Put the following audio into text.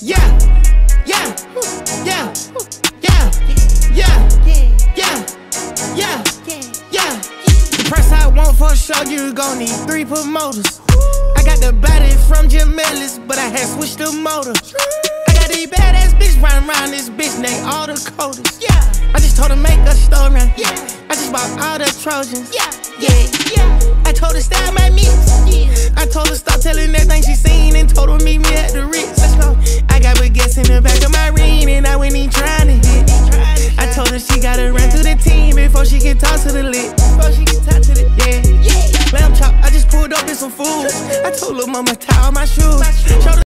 Yeah, yeah, yeah, yeah, yeah, yeah, yeah, yeah. Price I want for show, you gon' need three promoters. I got the body from Jim Ellis, but I had switched the motor. I got these badass bitch running around this bitch, they all the coders. Yeah, I just told her make a story. Yeah, I just bought all the Trojans. Yeah, yeah, yeah. I told her style my mix. Yeah, I told her stop telling everything she seen and told her meet me at the Ritz. I told her she gotta run through the team before she can talk to the lit. Before she can talk to the yeah. yeah. Lamb chop, I just pulled up in some food. I told her mama tie all my shoes.